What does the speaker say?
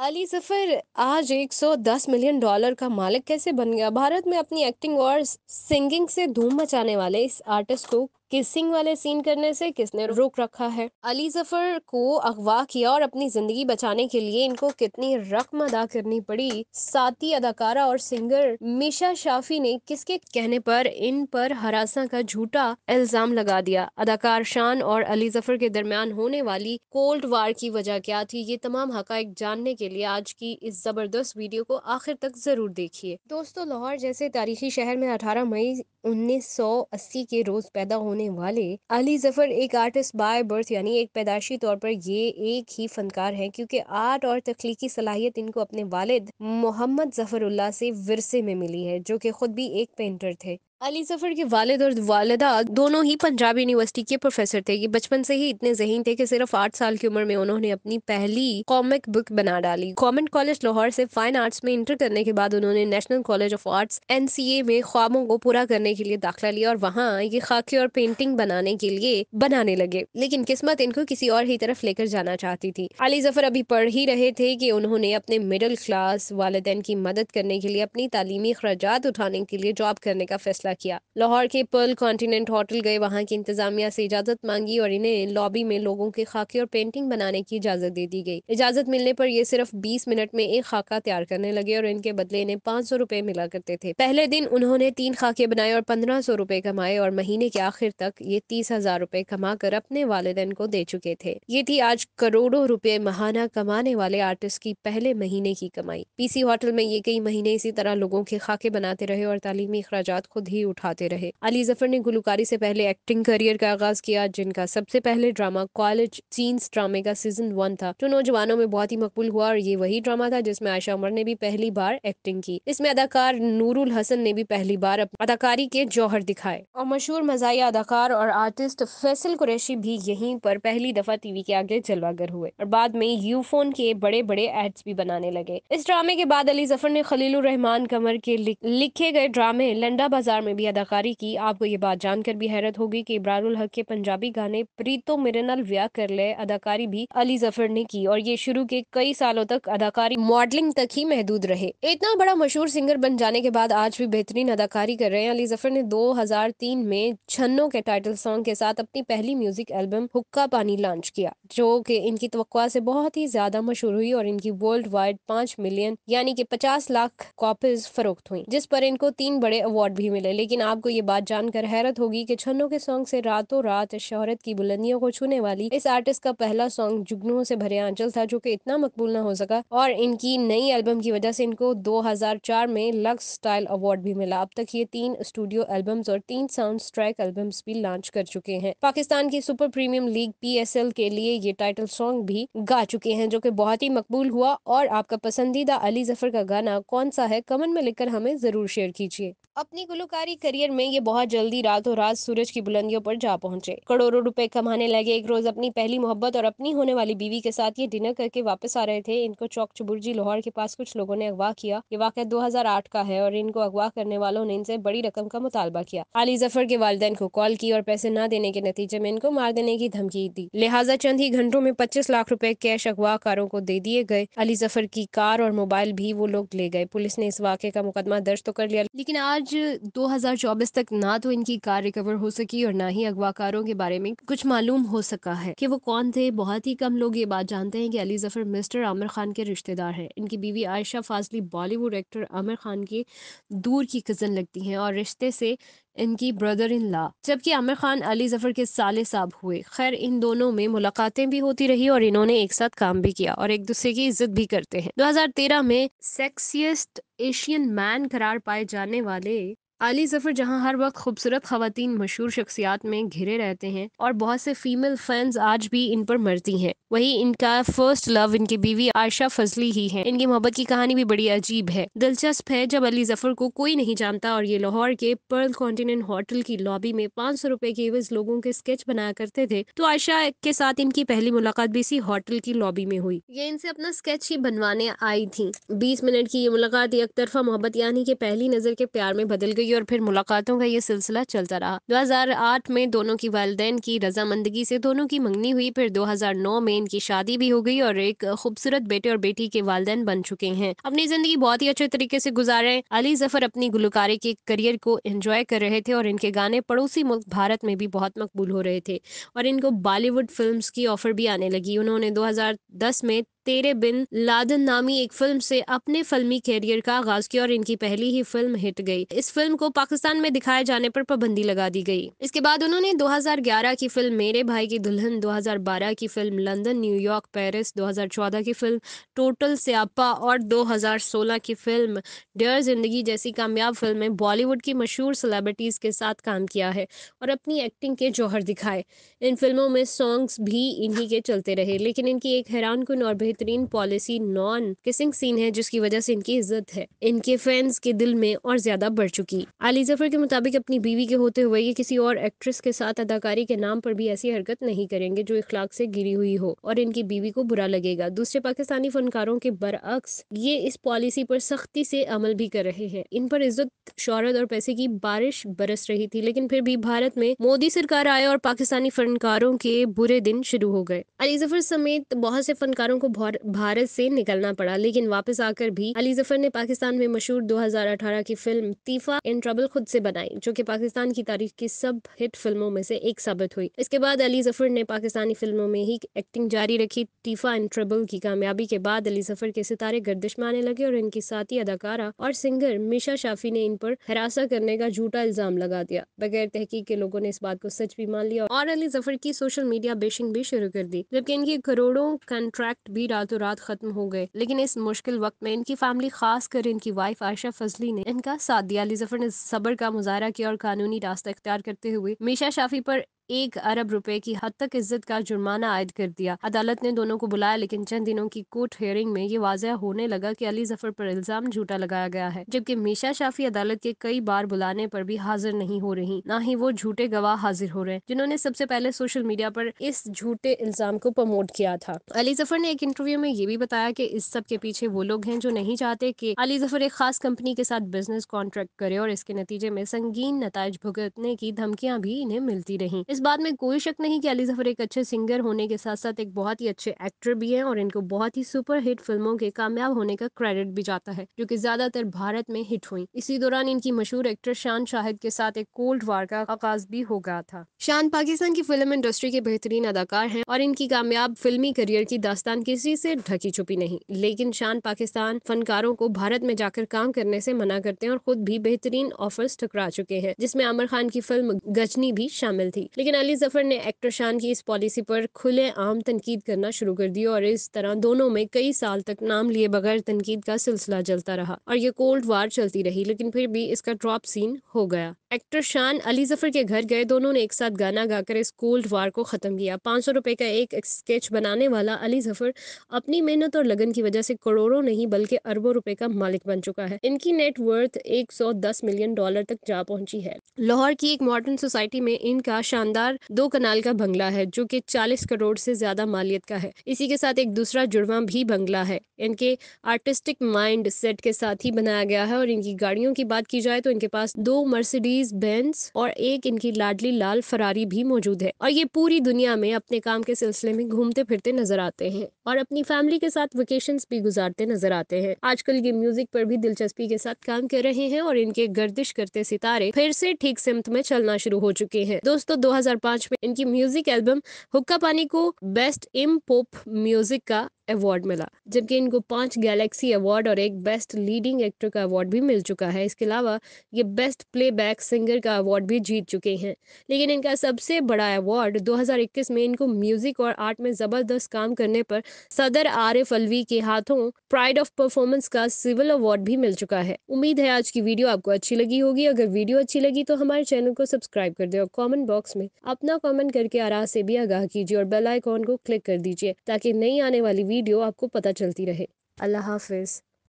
अली ज़फ़र, आज 110 million dollar का मालिक कैसे बन गया? भारत में अपनी एक्टिंग और सिंगिंग से धूम मचाने वाले इस आर्टिस्ट को किसिंग वाले सीन करने से किसने रोक रखा है? अली ज़फ़र को अगवा किया और अपनी ज़िंदगी बचाने के लिए इनको कितनी रकम अदा करनी पड़ी? साथी अदाकारा और सिंगर मिशा शाफी ने किसके कहने पर इन पर हरासा का झूठा इल्ज़ाम लगा दिया? अदाकार शान और अली ज़फ़र के दरमियान होने वाली कोल्ड वार की वजह क्या थी? ये तमाम हक जानने के लिए आज की इस ज़बरदस्त वीडियो को आखिर तक ज़रूर देखिए। दोस्तों, लाहौर जैसे तारीखी शहर में 18 मई 1980 के रोज पैदा होने वाले अली ज़फ़र एक आर्टिस्ट बाय बर्थ यानी एक पैदाशी तौर पर ये एक ही फनकार हैं, क्योंकि आर्ट और तख्लीकी सलाहियत इनको अपने वालिद मोहम्मद जफरुल्ला से विरसे में मिली है, जो कि खुद भी एक पेंटर थे। अली ज़फ़र के वालिद और वालदा दोनों ही पंजाब यूनिवर्सिटी के प्रोफेसर थे। ये बचपन से ही इतने जहीन थे कि सिर्फ़ आठ साल की उम्र में उन्होंने अपनी पहली कॉमिक बुक बना डाली। कॉमेंट कॉलेज लाहौर से फाइन आर्ट्स में इंटर करने के बाद उन्होंने national college of arts NCA में ख्वाबों को पूरा करने के लिए दाखिला लिया और वहाँ ये खाके और पेंटिंग बनाने के लिए बनाने लगे। लेकिन किस्मत इनको किसी और ही तरफ़ लेकर जाना चाहती थी। अली ज़फ़र अभी पढ़ ही रहे थे कि उन्होंने अपने मिडिल क्लास वालदेन की मदद करने के लिए अपनी तालीमी अखराज उठाने के लिए जॉब करने का फैसला फैसला किया। लाहौर के पर्ल कॉन्टिनेंट होटल गए, वहाँ की इंतजामिया से इजाज़त मांगी और इन्हें लॉबी में लोगों के खाके और पेंटिंग बनाने की इजाज़त दे दी गई। इजाज़त मिलने पर ये सिर्फ़ बीस मिनट में एक खाका तैयार करने लगे और इनके बदले इन्हें पाँच सौ रुपए मिला करते थे। पहले दिन उन्होंने तीन खाके बनाए और पंद्रह सौ रुपए कमाए और महीने के आखिर तक ये तीस हज़ार रुपए कमा कर अपने वालदेन को दे चुके थे। ये थी आज करोड़ों रुपए महाना कमाने वाले आर्टिस्ट की पहले महीने की कमाई। पीसी होटल में ये कई महीने इसी तरह लोगों के खाके बनाते रहे और तालीमी अखराज खुद ही उठाते रहे। अली ज़फ़र ने गुलकारी से पहले एक्टिंग करियर का आगाज़ किया, जिनका सबसे पहले ड्रामा कॉलेज सीन्स ड्रामे का सीज़न वन था, जो नौजवानों में बहुत ही मकबूल हुआ और ये वही ड्रामा था जिसमें आयशा उमर ने भी पहली बार एक्टिंग की। इसमें अदाकार नूरुल हसन ने भी पहली बार अदाकारी के जौहर दिखाए। और मशहूर मजाया अदाकार और आर्टिस्ट फैसल कुरैशी भी यहीं पर पहली दफ़ा टीवी के आगे जलवागर हुए और बाद में यूफोन के बड़े बड़े एड्स भी बनाने लगे। इस ड्रामे के बाद अली ज़फ़र ने खलील रहमान कमर के लिखे गए ड्रामे लंडा बाज़ार में भी अदाकारी की। आपको ये बात जानकर भी हैरत होगी कि इब्रारुल हक के पंजाबी गाने प्रीतो मिरनल व्या कर ले अदाकारी भी अली ज़फ़र ने की और ये शुरू के कई सालों तक अदाकारी मॉडलिंग तक ही महदूद रहे। इतना बड़ा मशहूर सिंगर बन जाने के बाद आज भी बेहतरीन अदाकारी कर रहे हैं। अली ज़फ़र ने 2003 में छन्नो के टाइटल सॉन्ग के साथ अपनी पहली म्यूज़िक एल्बम हुक्का पानी लॉन्च किया, जो कि इनकी तो से बहुत ही ज़्यादा मशहूर हुई और इनकी वर्ल्ड वाइड पाँच मिलियन यानी कि पचास लाख कॉपीज फरोख्त हुई, जिस पर इनको तीन बड़े अवार्ड भी मिले। लेकिन आपको ये बात जानकर हैरत होगी कि छन्नों के सॉन्ग से रातों रात शोहरत की बुलंदियों को छूने वाली इस आर्टिस्ट का पहला सॉन्ग जुगनुओं से भरे आंचल था, जो कि इतना मकबूल ना हो सका। और इनकी नई एल्बम की वजह से इनको 2004 में लक्स स्टाइल अवार्ड भी मिला। अब तक ये तीन स्टूडियो एल्बम्स और तीन साउंड स्ट्राइक एल्बम्स भी लॉन्च कर चुके हैं। पाकिस्तान की सुपर प्रीमियम लीग पीएसएल के लिए ये टाइटल सॉन्ग भी गा चुके हैं, जो की बहुत ही मकबूल हुआ। और आपका पसंदीदा अली ज़फ़र का गाना कौन सा है, कमेंट में लिखकर हमें ज़रूर शेयर कीजिए। अपनी गुलकारी करियर में ये बहुत जल्दी रातों रात सूरज की बुलंदियों पर जा पहुँचे। करोड़ों रुपए कमाने लगे एक रोज अपनी पहली मोहब्बत और अपनी होने वाली बीवी के साथ ये डिनर करके वापस आ रहे थे। इनको चौक चबुर्जी लाहौर के पास कुछ लोगों ने अगवा किया। ये वाक़ 2008 का है और इनको अगवा करने वालों ने इनसे बड़ी रकम का मुतालबा किया। अली ज़फ़र के वालदेन को कॉल की और पैसे न देने के नतीजे में इनको मार देने की धमकी दी। लिहाजा चंद ही घंटों में पच्चीस लाख रूपए कैश अगवाकारों को दे दिए गए। अली ज़फ़र की कार और मोबाइल भी वो लोग ले गए। पुलिस ने इस वाक़े का मुकदमा दर्ज तो कर लिया, लेकिन आज दो 2024 तक ना तो इनकी कार रिकवर हो सकी और ना ही अगवाकारों के बारे में कुछ मालूम हो सका है कि वो कौन थे। बहुत ही कम लोग ये बात जानते हैं कि अली ज़फ़र मिस्टर आमिर खान के रिश्तेदार हैं। इनकी बीवी आयशा फाजली बॉलीवुड एक्टर आमिर खान की दूर की कज़न लगती हैं और रिश्ते से इनकी ब्रदर इन ला जबकि आमिर खान, अली ज़फ़र के साले साहब हुए। खैर, इन दोनों में मुलाकातें भी होती रही और इन्होंने एक साथ काम भी किया और एक दूसरे की इज़्ज़त भी करते हैं। 2013 में सेक्सियस्ट एशियन मैन करार पाए जाने वाले अली ज़फ़र जहाँ हर वक्त खूबसूरत खातन मशहूर शख्सियात में घिरे रहते हैं और बहुत से फीमेल फैंस आज भी इन पर मरती हैं। वही इनका फ़र्स्ट लव इनकी बीवी आयशा फजली ही है। इनकी मोहब्बत की कहानी भी बड़ी अजीब है। दिलचस्प है जब अली ज़फ़र को कोई नहीं जानता और ये लाहौर के पर्ल कॉन्टिनेंट होटल की लॉबी में पाँच सौ रुपए के एवज लोगों के स्केच बनाया करते थे तो आयशा के साथ इनकी पहली मुलाकात भी इसी होटल की लॉबी में हुई। ये इनसे अपना स्केच ही बनवाने आई थी। बीस मिनट की ये मुलाकात एक तरफा मोहब्बत यानी कि पहली नज़र के प्यार में बदल गई और फिर मुलाकातों का ये सिलसिला चलता रहा। 2008 में दोनों की वालदेन की रजामंदगी से दोनों की मंगनी हुई, फिर 2009 में इनकी शादी भी हो गई और एक खूबसूरत बेटे और बेटी के वालदेन बन चुके हैं। अपनी ज़िंदगी बहुत ही अच्छे तरीके से गुजार गुजारे अली ज़फ़र अपनी गुलकारी के करियर को एंजॉय कर रहे थे और इनके गाने पड़ोसी मुल्क भारत में भी बहुत मकबूल हो रहे थे। और इनको बॉलीवुड फ़िल्म की ऑफ़र भी आने लगी। उन्होंने दो हज़ार दस में तेरे बिन लादन नामी एक फ़िल्म से अपने फिल्मी कैरियर का आगाज़ किया और इनकी पहली ही फ़िल्म हिट गई। इस फ़िल्म को पाकिस्तान में दिखाए जाने पर पाबंदी लगा दी गई। इसके बाद उन्होंने 2011 की फ़िल्म मेरे भाई की दुल्हन 2012 की फ़िल्म लंदन न्यूयॉर्क पेरिस 2014 की फ़िल्म टोटल स्यापा और 2016 की फ़िल्म डेयर ज़िंदगी जैसी कामयाब फ़िल्में बॉलीवुड की मशहूर सेलिब्रिटीज के साथ काम किया है और अपनी एक्टिंग के जौहर दिखाए। इन फ़िल्मों में सॉन्ग्स भी इन्हीं के चलते रहे, लेकिन इनकी एक हैरान और बेहतरीन पॉलिसी नॉन किसिंग सीन है, जिसकी वजह से इनकी इज़्ज़त है। इनके फैंस के दिल में और ज़्यादा बढ़ चुकी। अली ज़फ़र के मुताबिक अपनी बीवी के होते हुए ये किसी और एक्ट्रेस के साथ अदाकारी के नाम पर भी ऐसी हरकत नहीं करेंगे जो इखलाक से गिरी हुई हो और इनकी बीवी को बुरा लगेगा। दूसरे पाकिस्तानी फनकारों के बरअक्स ये इस पॉलिसी पर सख्ती से अमल भी कर रहे हैं। इन पर इज़्ज़त, शोहरत और पैसे की बारिश बरस रही थी, लेकिन फिर भी भारत में मोदी सरकार आए और पाकिस्तानी फनकारों के बुरे दिन शुरू हो गए। अली ज़फ़र समेत बहुत से फनकारों को भारत से निकलना पड़ा। लेकिन वापस आकर भी अली ज़फ़र ने पाकिस्तान में मशहूर 2018 की फ़िल्म तीफा इन ट्रबल खुद से बनाई, जो कि पाकिस्तान की तारीख की सब हिट फ़िल्मों में से एक साबित हुई। इसके बाद अली ज़फ़र ने पाकिस्तानी फ़िल्मों में ही एक्टिंग जारी रखी। तीफा इन ट्रबल की कामयाबी के बाद अली ज़फ़र के सितारे गर्दिश में आने लगे और इनकी साथी अदाकारा और सिंगर मिशा शाफी ने इन पर हरासा करने का झूठा इल्ज़ाम लगा दिया। बगैर तहकीक के लोगों ने इस बात को सच भी मान लिया और अली ज़फ़र की सोशल मीडिया बेशिंग भी शुरू कर दी, जबकि इनकी करोड़ों कंट्रैक्ट भी रातों रात खत्म हो गए। लेकिन इस मुश्किल वक्त में इनकी फैमिली खास कर इनकी वाइफ आयशा फजली ने इनका साथ दिया अली ज़फ़र ने सबर का मुजाहरा किया और कानूनी रास्ता इख्तियार करते हुए मीशा शाफी पर एक अरब रुपए की हद तक इज़्ज़त का जुर्माना आयद कर दिया। अदालत ने दोनों को बुलाया, लेकिन चंद दिनों की कोर्ट हेयरिंग में ये वाजह होने लगा कि अली ज़फ़र पर इल्ज़ाम झूठा लगाया गया है, जबकि मीशा शाफी अदालत के कई बार बुलाने पर भी हाजिर नहीं हो रही, न ही वो झूठे गवाह हाजिर हो रहे जिन्होंने सबसे पहले सोशल मीडिया पर इस झूठे इल्ज़ाम को प्रमोट किया था। अली ज़फ़र ने एक इंटरव्यू में ये भी बताया की इस सब के पीछे वो लोग हैं जो नहीं चाहते की अली ज़फ़र एक खास कंपनी के साथ बिज़नेस कॉन्ट्रैक्ट करे और इसके नतीजे में संगीन नतज भुगतने की धमकियाँ भी इन्हें मिलती रही। इस बात में कोई शक नहीं कि अली ज़फ़र एक अच्छे सिंगर होने के साथ साथ एक बहुत ही अच्छे एक्टर भी हैं और इनको बहुत ही सुपर हिट फ़िल्मों के कामयाब होने का क्रेडिट भी जाता है, जो कि ज़्यादातर भारत में हिट हुई। इसी दौरान इनकी मशहूर एक्टर शान शाहिद के साथ एक कोल्ड वार का आगाज़ भी हो गया था। शान पाकिस्तान की फ़िल्म इंडस्ट्री के बेहतरीन अदाकार हैं और इनकी कामयाब फिल्मी करियर की दास्तान किसी से ढकी छुपी नहीं, लेकिन शान पाकिस्तान फनकारों को भारत में जाकर काम करने से मना करते हैं और खुद भी बेहतरीन ऑफर्स ठुकरा चुके हैं, जिसमें आमिर खान की फ़िल्म गजनी भी शामिल थी। लेकिन अली ज़फ़र ने एक्टर शान की इस पॉलिसी पर खुले आम तनकीद करना शुरू कर दी और इस तरह दोनों में कई साल तक नाम लिए बगैर तनकीद का सिलसिला चलता रहा और ये कोल्ड वार चलती रही, लेकिन फिर भी इसका ड्रॉप सीन हो गया। एक्टर शान अली ज़फ़र के घर गए, दोनों ने एक साथ गाना गाकर इस कोल्ड वार को ख़त्म किया। पाँच सौ रुपये का एक स्केच बनाने वाला अली ज़फ़र अपनी मेहनत और लगन की वजह से करोड़ों नहीं, बल्कि अरबों रुपए का मालिक बन चुका है। इनकी नेट वर्थ 110 मिलियन डॉलर तक जा पहुँची है। लाहौर की एक मॉडर्न सोसाइटी में इनका शानदार दो कनाल का बंगला है, जो की चालीस करोड़ से ज़्यादा मालियत का है। इसी के साथ एक दूसरा जुड़वा भी बंगला है। इनके आर्टिस्टिक माइंड सेट के साथ ही बनाया गया है और इनकी गाड़ियों की बात की जाए तो इनके पास दो मर्सिडीज मर्सिडीज बेंस और एक इनकी लाडली लाल फरारी भी मौजूद है। और ये पूरी दुनिया में अपने काम के सिलसिले में घूमते फिरते नज़र आते हैं और अपनी फैमिली के साथ वेकेशन भी गुजारते नज़र आते हैं। आजकल ये म्यूज़िक पर भी दिलचस्पी के साथ काम कर रहे हैं और इनके गर्दिश करते सितारे फिर से ठीक सिमत में चलना शुरू हो चुके हैं। दोस्तों 2005 में इनकी म्यूज़िक एल्बम हुक्का पानी को बेस्ट इम पोप म्यूज़िक का अवार्ड मिला, जबकि इनको पाँच गैलेक्सी अवार्ड और एक बेस्ट लीडिंग एक्टर का अवार्ड भी मिल चुका है। इसके अलावा ये बेस्ट प्लेबैक सिंगर का अवार्ड भी जीत चुके हैं। लेकिन इनका सबसे बड़ा अवार्ड 2021 में इनको म्यूज़िक और आर्ट में ज़बरदस्त काम करने पर सदर आरिफ अलवी के हाथों प्राइड ऑफ़ परफॉर्मेंस का सिविल अवार्ड भी मिल चुका है। उम्मीद है आज की वीडियो आपको अच्छी लगी होगी। अगर वीडियो अच्छी लगी तो हमारे चैनल को सब्सक्राइब कर दे और कॉमेंट बॉक्स में अपना कॉमेंट करके आरा से भी आगाह कीजिए और बेल आइकॉन को क्लिक कर दीजिए ताकि नई आने वाली वीडियो आपको पता चलती रहे। अल्लाह हाफिज़।